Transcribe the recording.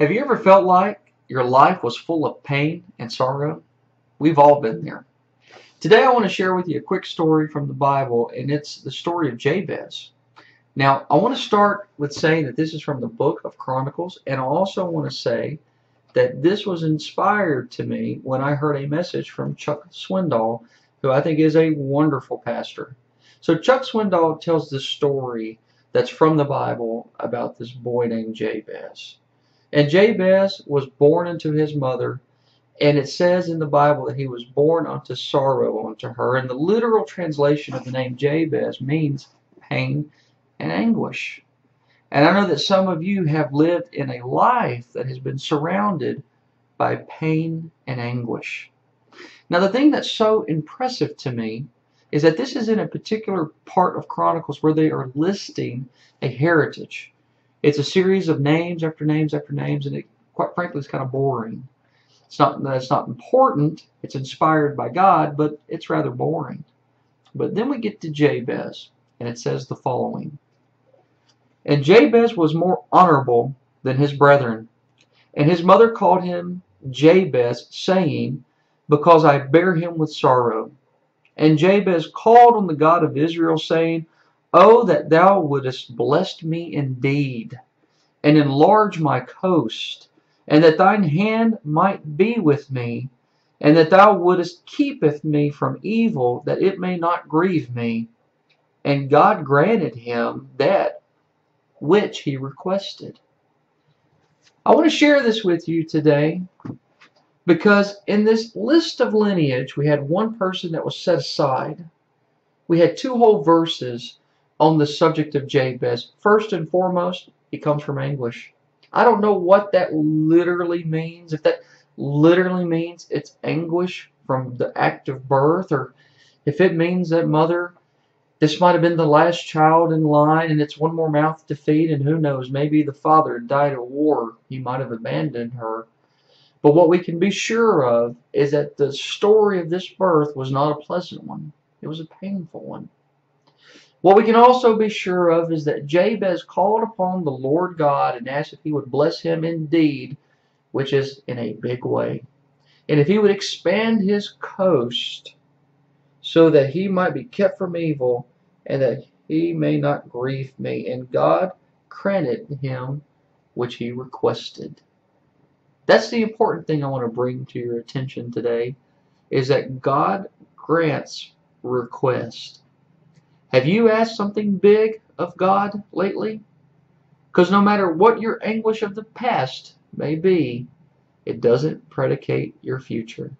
Have you ever felt like your life was full of pain and sorrow? We've all been there. Today I want to share with you a quick story from the Bible, and it's the story of Jabez. Now, I want to start with saying that this is from the book of Chronicles, and I also want to say that this was inspired to me when I heard a message from Chuck Swindoll, who I think is a wonderful pastor. So Chuck Swindoll tells this story that's from the Bible about this boy named Jabez. And Jabez was born unto his mother, and it says in the Bible that he was born unto sorrow unto her. And the literal translation of the name Jabez means pain and anguish. And I know that some of you have lived in a life that has been surrounded by pain and anguish. Now, the thing that's so impressive to me is that this is in a particular part of Chronicles where they are listing a heritage. It's a series of names after names after names, and it, quite frankly, is kind of boring. It's not that it's not important. It's inspired by God, but it's rather boring. But then we get to Jabez, and it says the following. And Jabez was more honorable than his brethren, and his mother called him Jabez, saying, Because I bear him with sorrow. And Jabez called on the God of Israel, saying, Oh, that thou wouldest bless me indeed, and enlarge my coast, and that thine hand might be with me, and that thou wouldest keepeth me from evil, that it may not grieve me. And God granted him that which he requested. I want to share this with you today because in this list of lineage, we had one person that was set aside. We had two whole verses on the subject of Jabez. First and foremost, he comes from anguish. I don't know what that literally means. If that literally means it's anguish from the act of birth, or if it means that mother, this might have been the last child in line and it's one more mouth to feed, and who knows, maybe the father died of war. He might have abandoned her. But what we can be sure of is that the story of this birth was not a pleasant one. It was a painful one. What we can also be sure of is that Jabez called upon the Lord God and asked if he would bless him indeed, which is in a big way. And if he would expand his coast so that he might be kept from evil and that he may not grieve me. And God granted him which he requested. That's the important thing I want to bring to your attention today is that God grants request. Have you asked something big of God lately? Because no matter what your anguish of the past may be, it doesn't predicate your future.